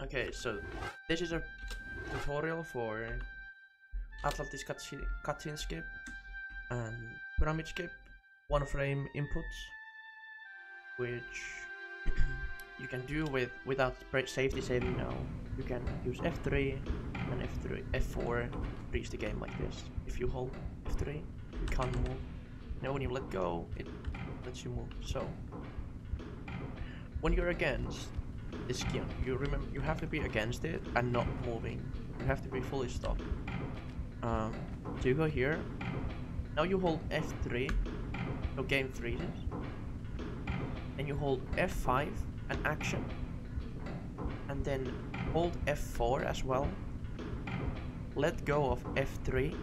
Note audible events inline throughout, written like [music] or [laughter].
Okay, so this is a tutorial for Atlantis skip and pyramid skip, one frame inputs, which [clears throat] you can do with without safety saving now. You can use F3 and F3, F4 to reach the game like this. If you hold F3, you can't move. Now when you let go, it lets you move. So when you're against this game, you remember you have to be against it and not moving. You have to be fully stopped. Um, so you go here. Now you hold F3, so game freezes. And you hold F5 and action. And then hold F4 as well. Let go of F3.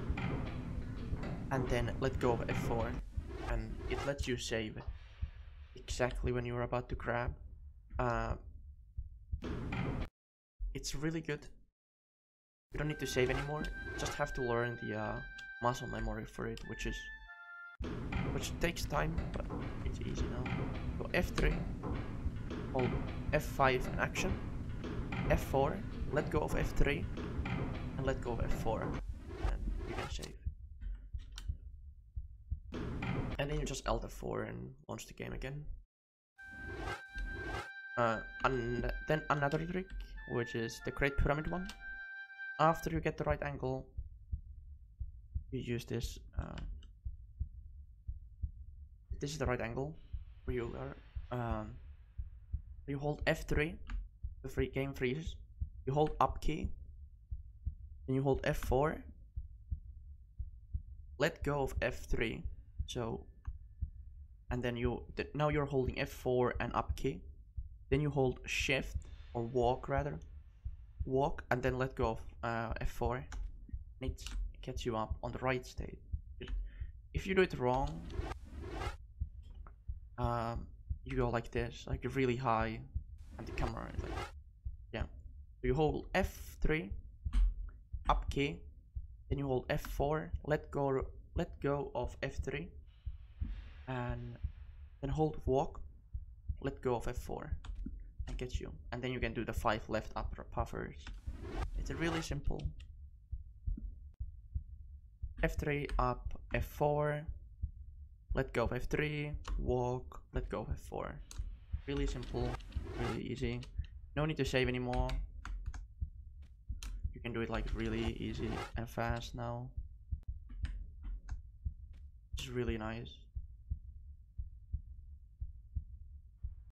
And then let go of F4. And it lets you save exactly when you're about to grab. Uh, it's really good. You don't need to save anymore. Just have to learn the uh, muscle memory for it, which is which takes time, but it's easy now. So F3, hold F5 in action, F4, let go of F3, and let go of F4, and you can save. And then you just Alt F4 and launch the game again. Uh, and then another trick, which is the Great Pyramid one. After you get the right angle, you use this. Uh, this is the right angle where you are. Um, you hold F3, the free game freezes. You hold up key, then you hold F4. Let go of F3, so, and then you now you're holding F4 and up key. Then you hold shift or walk rather. Walk and then let go of uh, F4. And it gets you up on the right state. If you do it wrong, um, you go like this, like really high, and the camera is like, yeah. So you hold F3, up key, then you hold F4, let go, let go of F3, and then hold walk, let go of F4 get you. And then you can do the five left upper puffers. It's really simple. F3 up, F4, let go of F3, walk, let go of F4. Really simple, really easy. No need to save anymore. You can do it like really easy and fast now. It's really nice.